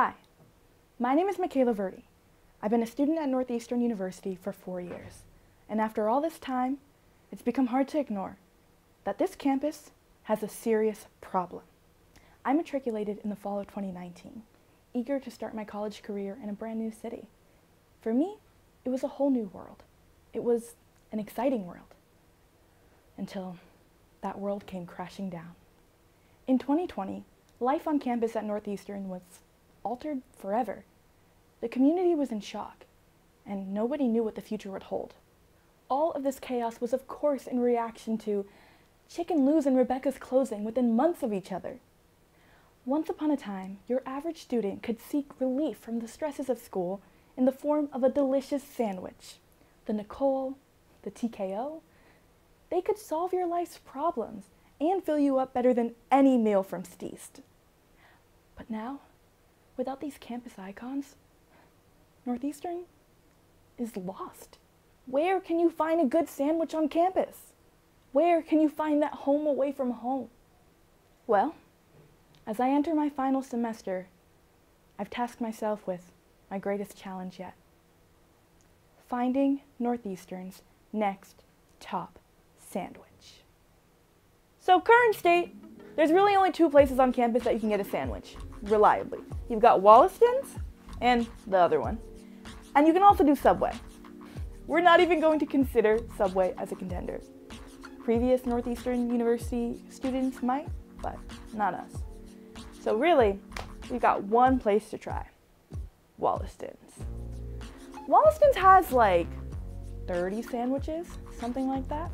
Hi, my name is Makayla Virdi. I've been a student at Northeastern University for four years, and after all this time, it's become hard to ignore that this campus has a serious problem. I matriculated in the fall of 2019, eager to start my college career in a brand new city. For me, it was a whole new world. It was an exciting world. Until that world came crashing down. In 2020, life on campus at Northeastern was altered forever. The community was in shock, and nobody knew what the future would hold. All of this chaos was, of course, in reaction to Chicken Lou's and Rebecca's closing within months of each other. Once upon a time, your average student could seek relief from the stresses of school in the form of a delicious sandwich. The Nicole, the TKO, they could solve your life's problems and fill you up better than any meal from Steast. But now, without these campus icons, Northeastern is lost. Where can you find a good sandwich on campus? Where can you find that home away from home? Well, as I enter my final semester, I've tasked myself with my greatest challenge yet. Finding Northeastern's next top sandwich. So current state, there's really only two places on campus that you can get a sandwich, reliably. You've got Wollaston's and the other one. And you can also do Subway. We're not even going to consider Subway as a contender. Previous Northeastern University students might, but not us. So really, we've got one place to try. Wollaston's. Wollaston's has like 30 sandwiches, something like that.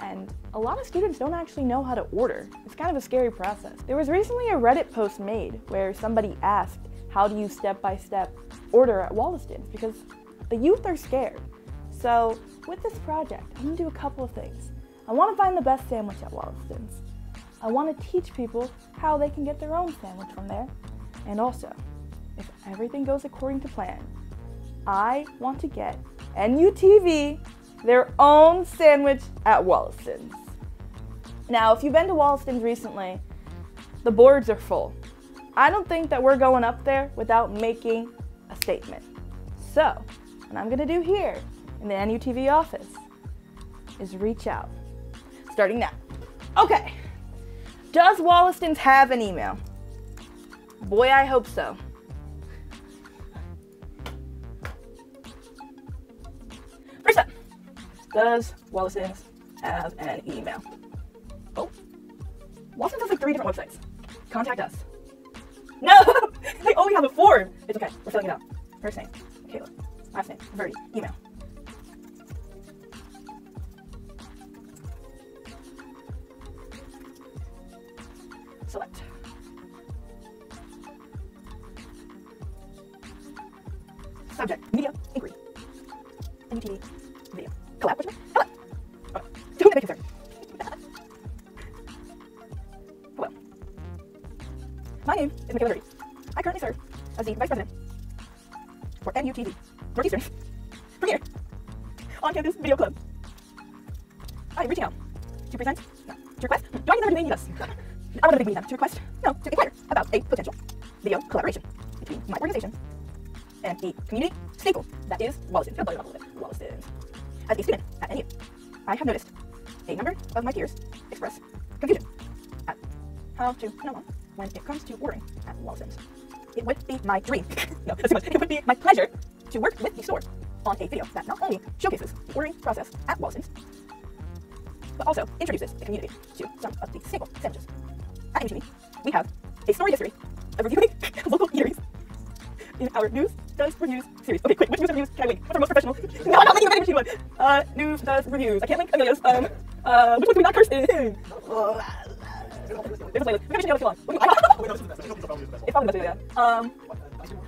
And a lot of students don't actually know how to order. It's kind of a scary process. There was recently a Reddit post made where somebody asked, how do you step by step order at Wollaston's? Because the youth are scared. So with this project, I'm gonna do a couple of things. I wanna find the best sandwich at Wollaston's. I wanna teach people how they can get their own sandwich from there. And also, if everything goes according to plan, I want to get NUTV their own sandwich at Wollaston's. Now, if you've been to Wollaston's recently, the boards are full. I don't think that we're going up there without making a statement. So, what I'm gonna do here in the NUTV office is reach out, starting now. Okay, does Wollaston's have an email? Boy, I hope so. Does Wollaston's have an email? Oh, Wollaston's has like three different websites. Contact us. No, they only have a form. It's okay, we're filling it out. First name, Caleb. Last name, Virdi. Email. Select. Subject, media, inquiry. Video. Collab, your name? Hello. Oh, to whom it may concern. Hello. My name is Makayla Virdi. I currently serve as the Vice President for NUTV, Northeastern, Premier, on-campus video club. I am reaching out to present, no, to request, do I need to name us? I want a big meeting to request, no, to inquire about a potential video collaboration between my organization and the community staple that is Wollaston. Gonna As a student at NU, I have noticed a number of my peers express confusion at how to know when it comes to ordering at Wollaston's. It would be my dream, no, that's too much. It would be my pleasure to work with the store on a video that not only showcases the ordering process at Wollaston's, but also introduces the community to some of the staple sandwiches. At NUTV, we have a story history of reviewing local eateries in our news does reviews series. Okay, quick, which news reviews can I link? What's our most professional? No, I'm not linking the machine one. Uh, news does reviews. I can't link Amelia's. Um, uh, which one can we not curse in? There's a playlist. Maybe I should go too long. It's probably the best idea. Um, oh,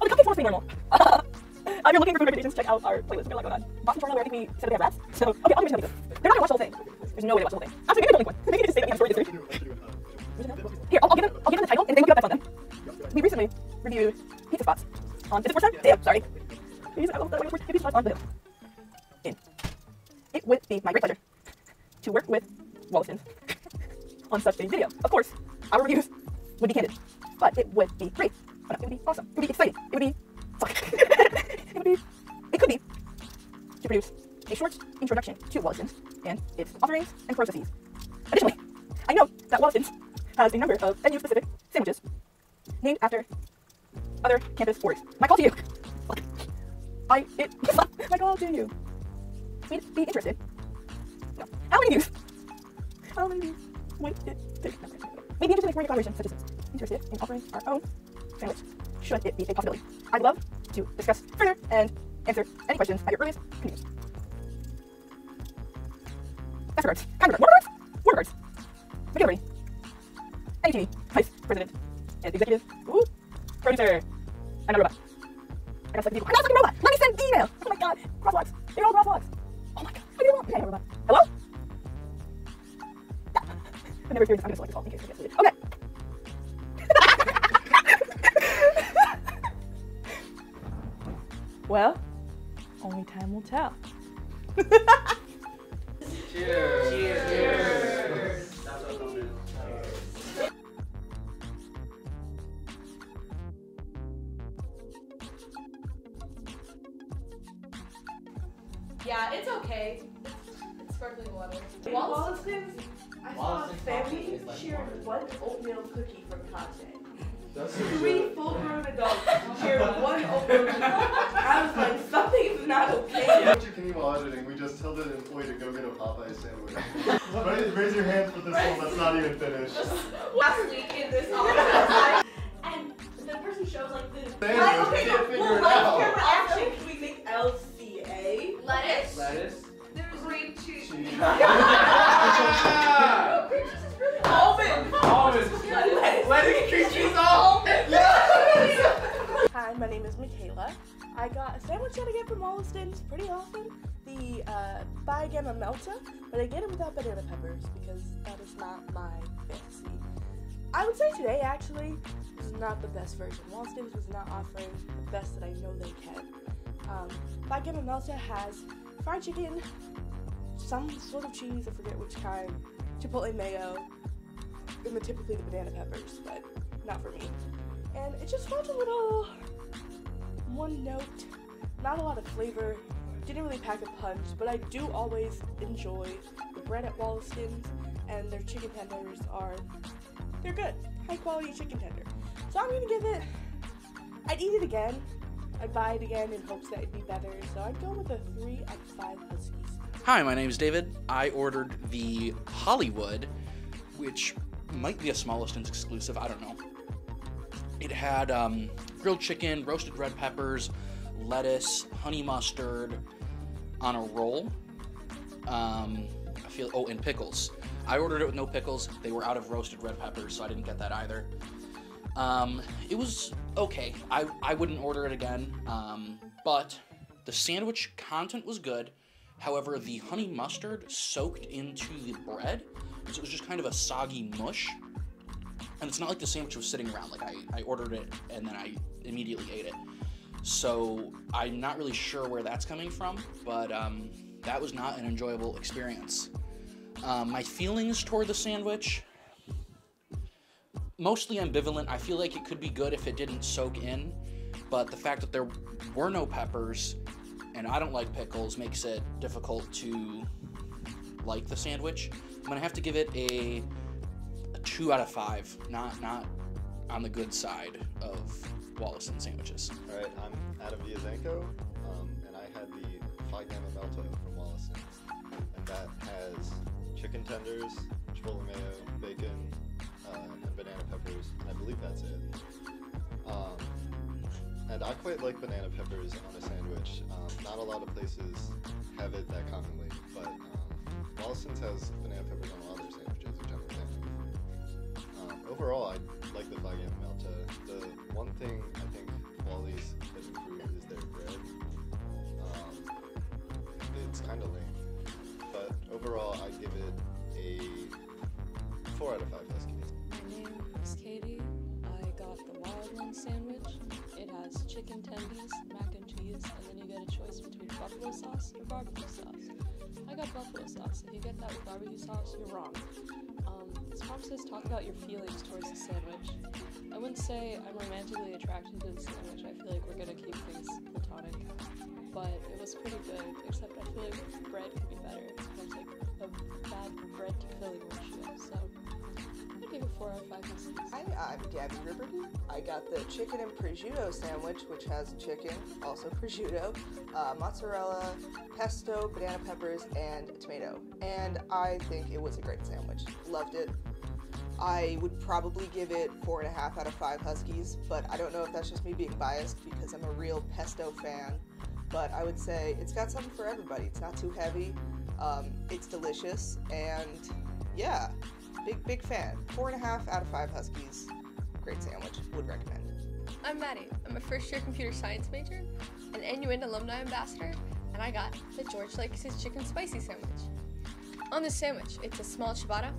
the cupcakes won't be normal. if you're looking for food recommendations, check out our playlist. Got a lot going on. Boston Toronto, where I think we said we have rats. So, okay, I'll give you some They're not gonna watch the whole thing. There's no way to watch the whole thing. Actually, maybe don't link one. Maybe you just say that we have a story history. That. On hill. In. It would be my great pleasure to work with Wollaston's on such a video. Of course, our reviews would be candid, but it would be great it would be awesome. It would be exciting. It would be. Fuck. it would be. It could be. To produce a short introduction to Wollaston's and its offerings and processes. Additionally, I know that Wollaston's has a number of venue-specific sandwiches named after other campus boards. My call to you. I it. my call to you. We'd be interested. No. How many views? How many views might it take? We'd be interested in exploring a collaboration such as. Interested in offering our own sandwich, should it be a possibility. I'd love to discuss further and answer any questions at your earliest convenience. Best regards. Kind regards. War regards. War regards. McKill NUTV, Vice President and Executive. Ooh. Producer. Yeah, it's okay. It's sparkling water. Wollaston's, I saw a Wollaston's family coffee shared one oatmeal cookie from Kanye. That's Three full-grown adults shared one oatmeal cookie. I was like, something's not okay. After Kenny editing, we just told an employee to go get a Popeye sandwich. raise, raise your hand for this one that's not even finished. Last week in this office. And the person shows like the. Sandwich, Like, we okay, no, cream cheese. Cheese. Is really Almond! Almonds. Lettuce. Lettuce cream cheese all. Hi, my name is Makayla. I got a sandwich that I get from Wollaston's pretty often, the uh, Phi Gamma Melta, but I get it without banana peppers because that is not my fancy. I would say today actually this is not the best version. Wollaston's was not offering the best that I know they can. Um, Phi Gamma Melta has fried chicken, some sort of cheese, I forget which kind, chipotle mayo, and then typically the banana peppers, but not for me. And it just felt a little one note, not a lot of flavor, didn't really pack a punch, but I do always enjoy the bread at Wollaston's, and their chicken tenders are, they're good, high quality chicken tender. So I'm gonna give it, I'd eat it again, I'd buy it again in hopes that it'd be better, so I'd go with a 3 out of 5 Huskies. Hi, my name is David. I ordered the Hollywood, which might be a Smalleston's exclusive. I don't know. It had um, grilled chicken, roasted red peppers, lettuce, honey mustard on a roll. Um, I feel oh, and pickles. I ordered it with no pickles. They were out of roasted red peppers, so I didn't get that either. Um, it was okay. I, I wouldn't order it again. Um, but the sandwich content was good. However, the honey mustard soaked into the bread, so it was just kind of a soggy mush. And it's not like the sandwich was sitting around. Like I, I ordered it and then I immediately ate it. So I'm not really sure where that's coming from, but um, that was not an enjoyable experience. Um, my feelings toward the sandwich, mostly ambivalent. I feel like it could be good if it didn't soak in, but the fact that there were no peppers and I don't like pickles makes it difficult to like the sandwich. I'm gonna have to give it a, a two out of five, not not on the good side of Wallison sandwiches. All right, I'm Adam Viazanko, um, and I had the Phi Gamma Melta from Wollaston's, and that has chicken tenders, chipotle mayo, bacon, uh, and banana peppers, and I believe that's it. Um, and I quite like banana peppers on a sandwich. Um, not a lot of places have it that commonly, but um, has banana peppers on a lot of their sandwiches, which I'm a fan of. Overall, I like the Gamma Melta. The one thing I think Wolly's has improved is their bread. Um, it's kind of lame, but overall, I give it a four out of five Huskies. My name is Katy. I got the Wild One sandwich. Has chicken tendies, mac and cheese, and then you get a choice between buffalo sauce or barbecue sauce. I got buffalo sauce. If you get that with barbecue sauce, you're wrong. Um, this prompt says talk about your feelings towards the sandwich. I wouldn't say I'm romantically attracted to the sandwich. I feel like we're gonna keep things platonic. But it was pretty good, except I feel like bread could be better. It has like a bad bread to filling ratio. So four of five. Hi, I'm Gabby Riberdy. I got the chicken and prosciutto sandwich, which has chicken, also prosciutto, uh, mozzarella, pesto, banana peppers, and tomato. And I think it was a great sandwich. Loved it. I would probably give it four and a half out of five huskies, but I don't know if that's just me being biased because I'm a real pesto fan. But I would say it's got something for everybody. It's not too heavy. Um, it's delicious, and yeah, big big fan. Four and a half out of five huskies. Great sandwich. Would recommend. I'm Maddie. I'm a first year computer science major, an NUN alumni ambassador, and I got the George Lakes' chicken spicy sandwich. On this sandwich, it's a small ciabatta,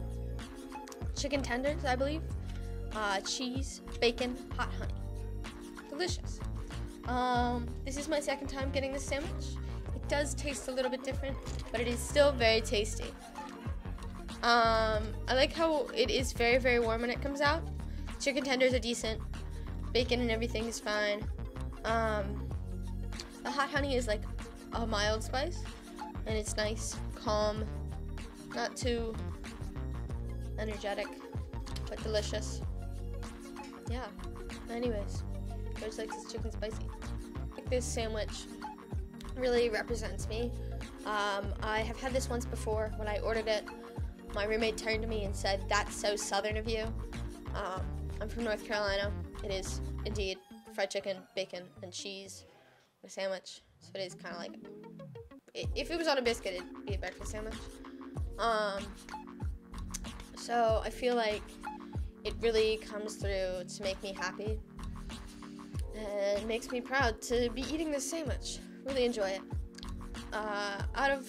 chicken tenders, I believe, uh, cheese, bacon, hot honey. Delicious. Um, this is my second time getting this sandwich. It does taste a little bit different, but it is still very tasty. Um, I like how it is very, very warm when it comes out. Chicken tenders are decent. Bacon and everything is fine. Um, the hot honey is like a mild spice, and it's nice, calm, not too energetic, but delicious. Yeah. Anyways, George likes his chicken spicy. Like this sandwich really represents me. Um, I have had this once before when I ordered it. My roommate turned to me and said, "That's so southern of you." Um, I'm from North Carolina. It is indeed fried chicken, bacon, and cheese, a sandwich. So it is kind of like, if it was on a biscuit, it'd be a breakfast sandwich. Um, so I feel like it really comes through to make me happy and makes me proud to be eating this sandwich. Really enjoy it. Uh, out of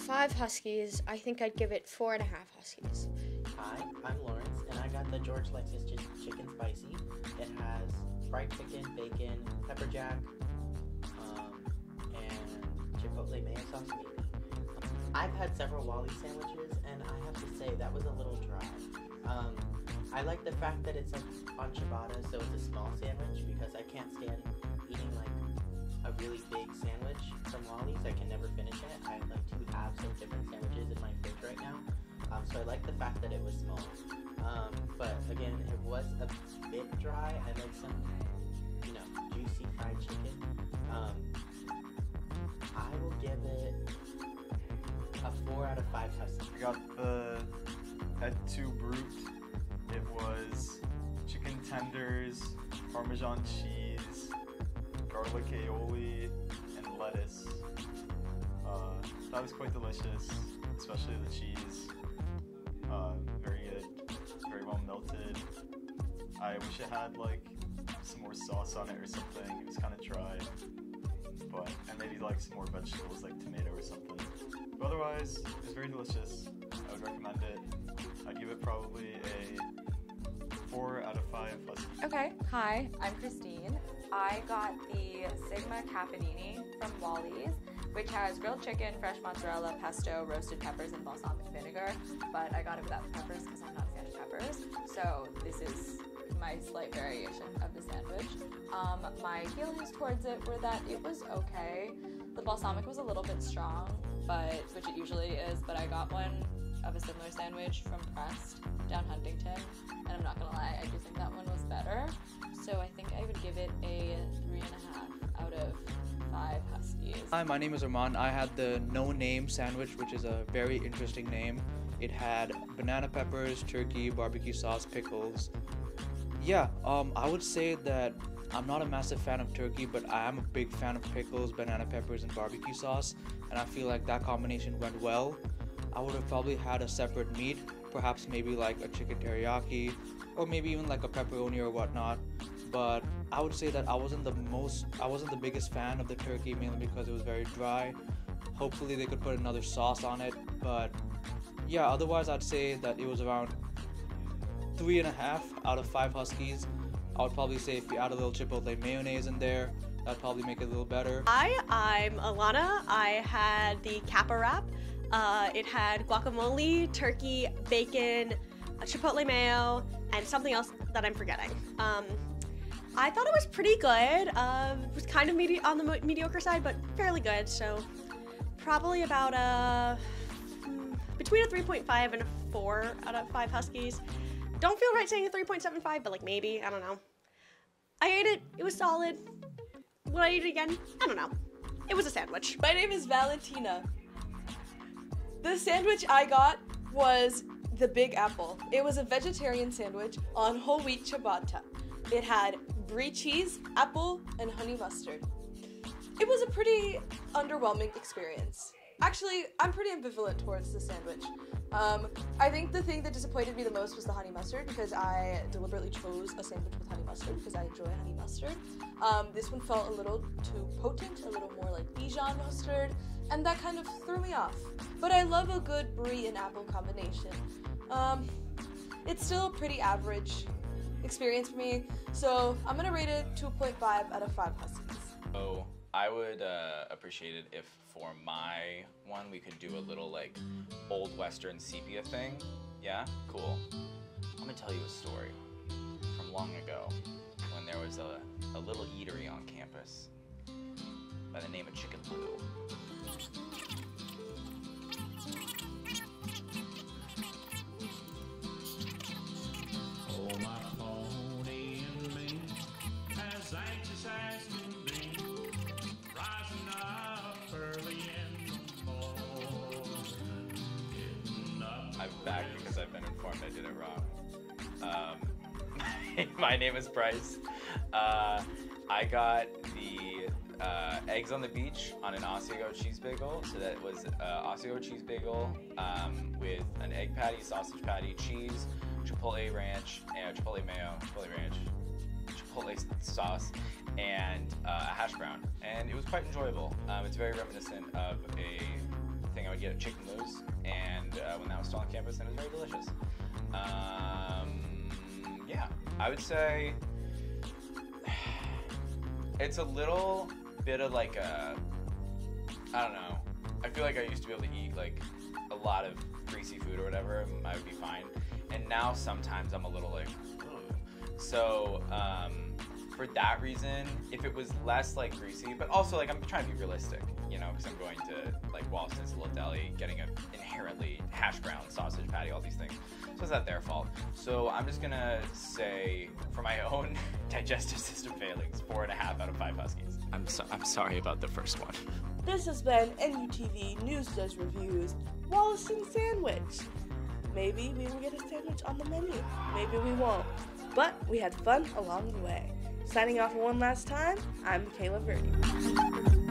five huskies, I think I'd give it four and a half huskies. Hi, I'm Lawrence, and I got the George Lexus Chi- Chicken Spicy. It has fried chicken, bacon, pepper jack, um, and chipotle mayo sauce. I've had several Wolly sandwiches, and I have to say that was a little dry. Um, I like the fact that it's on ciabatta, so it's a small sandwich because I can't stand eating like a really big sandwich from Wolly's. Fried chicken. Um, I will give it a four out of five huskies. I got the Et tu Brute. It was chicken tenders, Parmesan cheese, garlic aioli, and lettuce. Uh, that was quite delicious, especially the cheese. Uh, very good, It's very well melted. I wish it had like some more sauce on it or something. It was kind of dry, but and maybe like some more vegetables like tomato or something. But otherwise, it was very delicious. I would recommend it. I'd give it probably a four out of five. Okay, hi, I'm Christine. I got the Sigma Caponini from Wolly's, which has grilled chicken, fresh mozzarella, pesto, roasted peppers, and balsamic vinegar. But I got it without the peppers because I'm not a fan of peppers. So this is my slight variation of the sandwich. Um, my feelings towards it were that it was okay. The balsamic was a little bit strong, but which it usually is. But I got one of a similar sandwich from Prest down Huntington, and I'm not gonna lie, I do think that one was better. So I think I would give it a three and a half out of five huskies. Hi, my name is Armaan. I had the no name sandwich, which is a very interesting name. It had banana peppers, turkey, barbecue sauce, pickles. Yeah, um, I would say that I'm not a massive fan of turkey, but I am a big fan of pickles, banana peppers, and barbecue sauce, and I feel like that combination went well. I would have probably had a separate meat, perhaps maybe like a chicken teriyaki, or maybe even like a pepperoni or whatnot. But I would say that I wasn't the most, I wasn't the biggest fan of the turkey, mainly because it was very dry. Hopefully they could put another sauce on it, but yeah, otherwise I'd say that it was around three and a half out of five huskies. I would probably say if you add a little chipotle mayonnaise in there, that'd probably make it a little better. Hi, I'm Ilana. I had the Kappa wrap. Uh, it had guacamole, turkey, bacon, chipotle mayo, and something else that I'm forgetting. Um, I thought it was pretty good. Uh, it was kind of medi- on the mo- mediocre side, but fairly good. So probably about a mm, between a 3.5 and a 4 out of 5 Huskies. Don't feel right saying a 3.75, but like maybe, I don't know. I ate it, it was solid. Would I eat it again? I don't know. It was a sandwich. My name is Valentina. The sandwich I got was the Big Apple. It was a vegetarian sandwich on whole wheat ciabatta. It had brie cheese, apple, and honey mustard. It was a pretty underwhelming experience. Actually, I'm pretty ambivalent towards the sandwich. Um, I think the thing that disappointed me the most was the honey mustard because I deliberately chose a sandwich with honey mustard because I enjoy honey mustard. Um, this one felt a little too potent, a little more like Dijon mustard, and that kind of threw me off. But I love a good brie and apple combination. Um, it's still a pretty average experience for me, so I'm gonna rate it 2.5 out of 5 Huskies. So I would uh, appreciate it if for my one we could do a little like old western sepia thing. Yeah, cool. I'm gonna tell you a story from long ago when there was a, a little eatery on campus by the name of Chicken Lou. I did it wrong. Um, my name is Bryce. Uh, I got the uh, eggs on the beach on an Asiago cheese bagel. So that was uh, Asiago cheese bagel um, with an egg patty, sausage patty, cheese, chipotle ranch, and chipotle mayo, chipotle ranch, chipotle sauce, and uh, a hash brown. And it was quite enjoyable. Um, it's very reminiscent of a thing I would get at Chicken Lou's, and uh, when that was still on campus, and it was very delicious. Um, yeah, I would say it's a little bit of like a I don't know. I feel like I used to be able to eat like a lot of greasy food or whatever, I would be fine. And now sometimes I'm a little like, so um, for that reason, if it was less like greasy, but also like I'm trying to be realistic, because I'm going to like Walston's Little Deli, getting an inherently hash brown, sausage patty, all these things. So it's not their fault. So I'm just gonna say, for my own digestive system failings, four and a half out of five Huskies. I'm so, I'm sorry about the first one. This has been NUTV News Does Reviews Wollaston Sandwich. Maybe we will get a sandwich on the menu. Maybe we won't. But we had fun along the way. Signing off one last time, I'm Makayla Virdi.